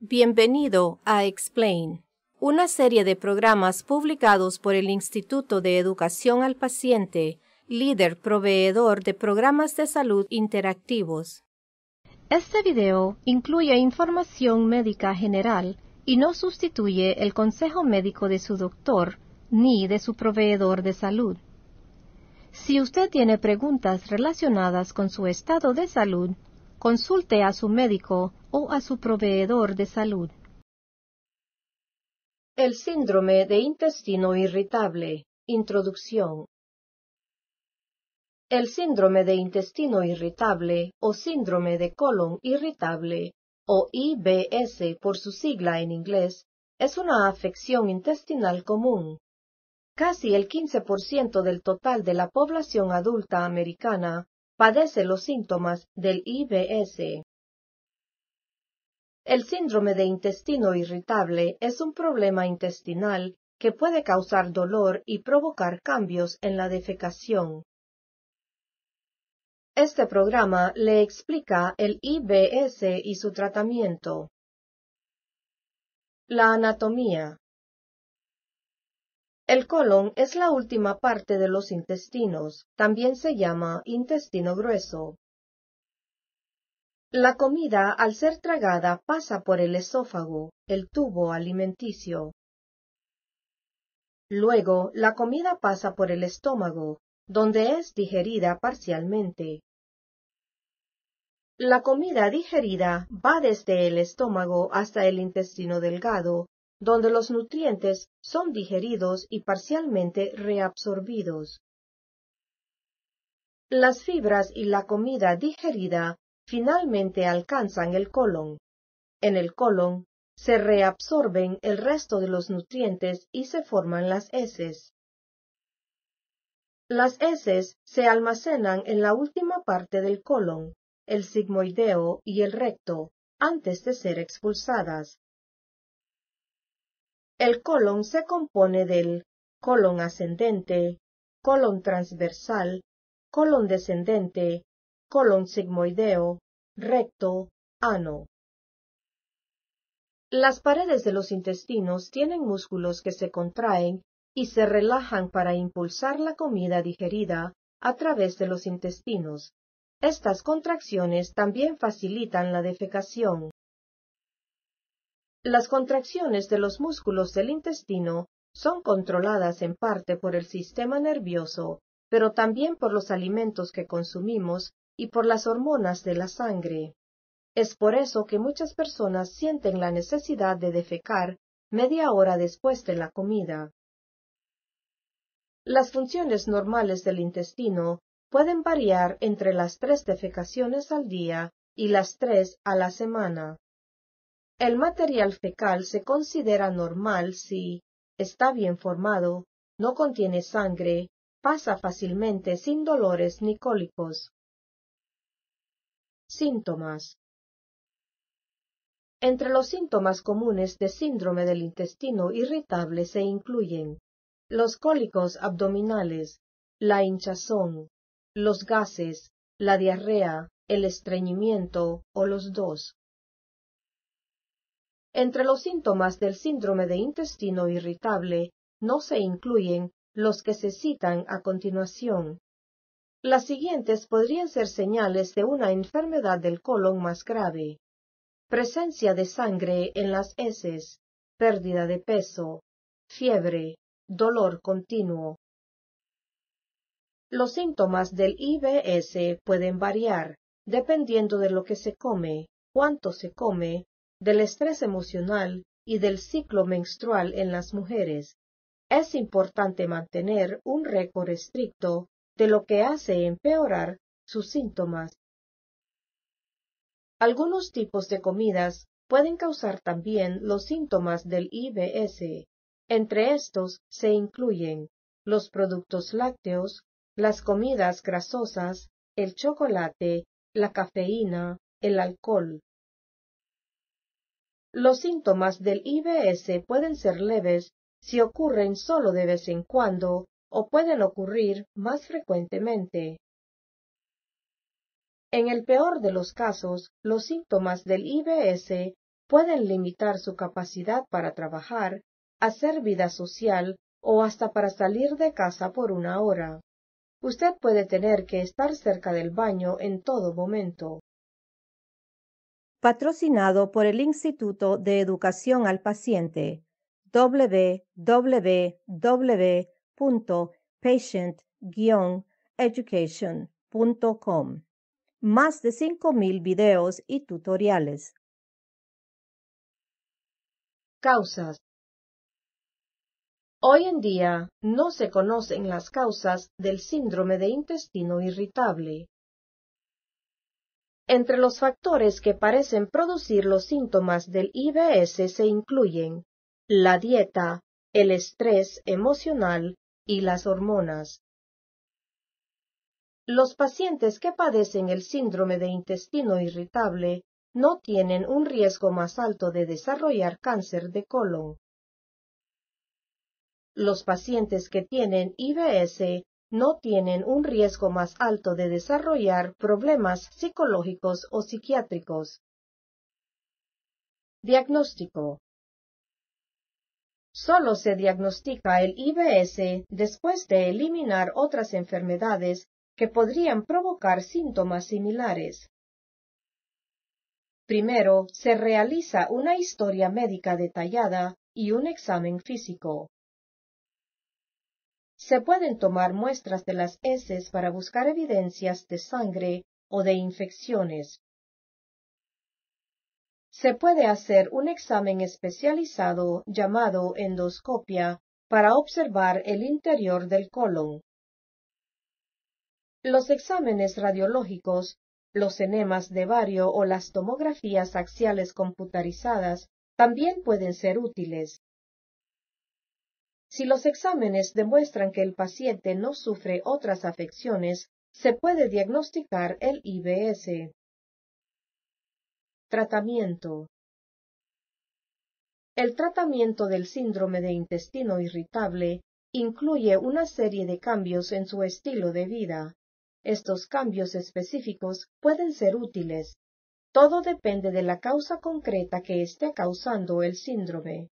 Bienvenido a Explain, una serie de programas publicados por el Instituto de Educación al Paciente, líder proveedor de programas de salud interactivos. Este video incluye información médica general y no sustituye el consejo médico de su doctor ni de su proveedor de salud. Si usted tiene preguntas relacionadas con su estado de salud, consulte a su médico o a su proveedor de salud. El síndrome de intestino irritable. Introducción. El síndrome de intestino irritable o síndrome de colon irritable o IBS por su sigla en inglés es una afección intestinal común. Casi el 15% del total de la población adulta americana padece los síntomas del IBS. El síndrome de intestino irritable es un problema intestinal que puede causar dolor y provocar cambios en la defecación. Este programa le explica el IBS y su tratamiento. La anatomía. El colon es la última parte de los intestinos, también se llama intestino grueso. La comida al ser tragada pasa por el esófago, el tubo alimenticio. Luego, la comida pasa por el estómago, donde es digerida parcialmente. La comida digerida va desde el estómago hasta el intestino delgado, donde los nutrientes son digeridos y parcialmente reabsorbidos. Las fibras y la comida digerida finalmente alcanzan el colon. En el colon se reabsorben el resto de los nutrientes y se forman las heces. Las heces se almacenan en la última parte del colon, el sigmoideo y el recto, antes de ser expulsadas. El colon se compone del colon ascendente, colon transversal, colon descendente, colon sigmoideo, recto, ano. Las paredes de los intestinos tienen músculos que se contraen y se relajan para impulsar la comida digerida a través de los intestinos. Estas contracciones también facilitan la defecación. Las contracciones de los músculos del intestino son controladas en parte por el sistema nervioso, pero también por los alimentos que consumimos y por las hormonas de la sangre. Es por eso que muchas personas sienten la necesidad de defecar media hora después de la comida. Las funciones normales del intestino pueden variar entre las tres defecaciones al día y las tres a la semana. El material fecal se considera normal si está bien formado, no contiene sangre, pasa fácilmente sin dolores ni cólicos. Síntomas. Entre los síntomas comunes de síndrome del intestino irritable se incluyen los cólicos abdominales, la hinchazón, los gases, la diarrea, el estreñimiento o los dos. Entre los síntomas del síndrome de intestino irritable no se incluyen los que se citan a continuación. Las siguientes podrían ser señales de una enfermedad del colon más grave. Presencia de sangre en las heces, pérdida de peso, fiebre, dolor continuo. Los síntomas del IBS pueden variar dependiendo de lo que se come, cuánto se come, del estrés emocional y del ciclo menstrual en las mujeres. Es importante mantener un récord estricto de lo que hace empeorar sus síntomas. Algunos tipos de comidas pueden causar también los síntomas del IBS. Entre estos se incluyen los productos lácteos, las comidas grasosas, el chocolate, la cafeína, el alcohol. Los síntomas del IBS pueden ser leves si ocurren solo de vez en cuando o pueden ocurrir más frecuentemente. En el peor de los casos, los síntomas del IBS pueden limitar su capacidad para trabajar, hacer vida social o hasta para salir de casa por una hora. Usted puede tener que estar cerca del baño en todo momento. Patrocinado por el Instituto de Educación al Paciente www.patient-education.com. Más de 5.000 videos y tutoriales. Causas. Hoy en día no se conocen las causas del síndrome de intestino irritable. Entre los factores que parecen producir los síntomas del IBS se incluyen la dieta, el estrés emocional y las hormonas. Los pacientes que padecen el síndrome de intestino irritable no tienen un riesgo más alto de desarrollar cáncer de colon. Los pacientes que tienen IBS no tienen un riesgo más alto de desarrollar problemas psicológicos o psiquiátricos. Diagnóstico. Solo se diagnostica el IBS después de eliminar otras enfermedades que podrían provocar síntomas similares. Primero, se realiza una historia médica detallada y un examen físico. Se pueden tomar muestras de las heces para buscar evidencias de sangre o de infecciones. Se puede hacer un examen especializado llamado endoscopia para observar el interior del colon. Los exámenes radiológicos, los enemas de vario o las tomografías axiales computarizadas también pueden ser útiles. Si los exámenes demuestran que el paciente no sufre otras afecciones, se puede diagnosticar el IBS. Tratamiento. El tratamiento del síndrome de intestino irritable incluye una serie de cambios en su estilo de vida. Estos cambios específicos pueden ser útiles. Todo depende de la causa concreta que esté causando el síndrome.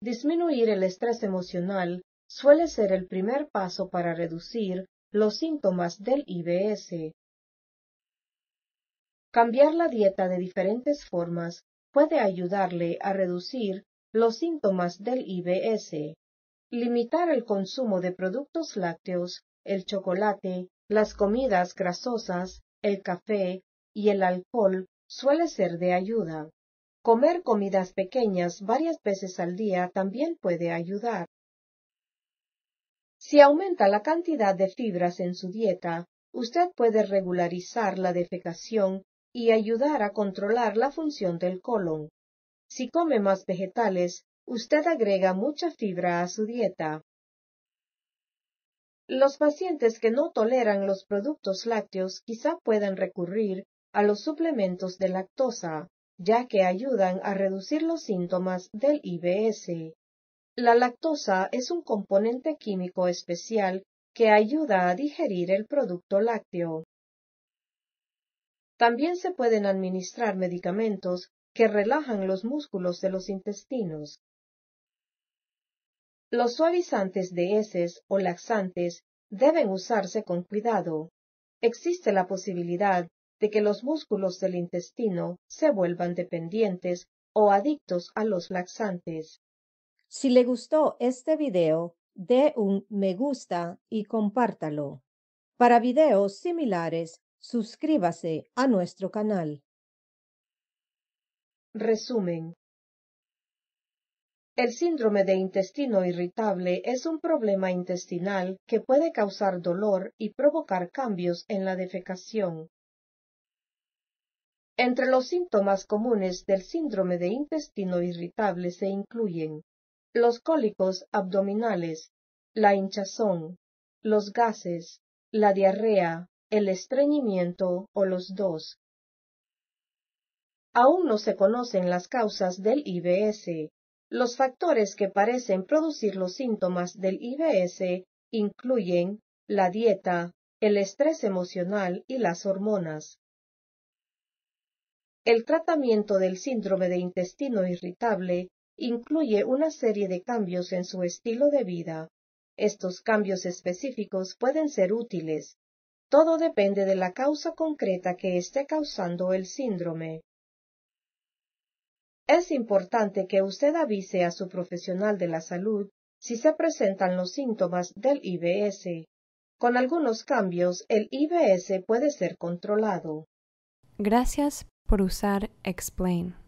Disminuir el estrés emocional suele ser el primer paso para reducir los síntomas del IBS. Cambiar la dieta de diferentes formas puede ayudarle a reducir los síntomas del IBS. Limitar el consumo de productos lácteos, el chocolate, las comidas grasosas, el café y el alcohol suele ser de ayuda. Comer comidas pequeñas varias veces al día también puede ayudar. Si aumenta la cantidad de fibras en su dieta, usted puede regularizar la defecación y ayudar a controlar la función del colon. Si come más vegetales, usted agrega mucha fibra a su dieta. Los pacientes que no toleran los productos lácteos quizá puedan recurrir a los suplementos de lactosa ya que ayudan a reducir los síntomas del IBS. La lactosa es un componente químico especial que ayuda a digerir el producto lácteo. También se pueden administrar medicamentos que relajan los músculos de los intestinos. Los suavizantes de heces o laxantes deben usarse con cuidado. Existe la posibilidad de que los músculos del intestino se vuelvan dependientes o adictos a los laxantes. Si le gustó este video, dé un me gusta y compártalo. Para videos similares, suscríbase a nuestro canal. Resumen. El síndrome de intestino irritable es un problema intestinal que puede causar dolor y provocar cambios en la defecación. Entre los síntomas comunes del síndrome de intestino irritable se incluyen los cólicos abdominales, la hinchazón, los gases, la diarrea, el estreñimiento o los dos. Aún no se conocen las causas del IBS. Los factores que parecen producir los síntomas del IBS incluyen la dieta, el estrés emocional y las hormonas. El tratamiento del síndrome de intestino irritable incluye una serie de cambios en su estilo de vida. Estos cambios específicos pueden ser útiles. Todo depende de la causa concreta que esté causando el síndrome. Es importante que usted avise a su profesional de la salud si se presentan los síntomas del IBS. Con algunos cambios, el IBS puede ser controlado. Gracias por usar Explain.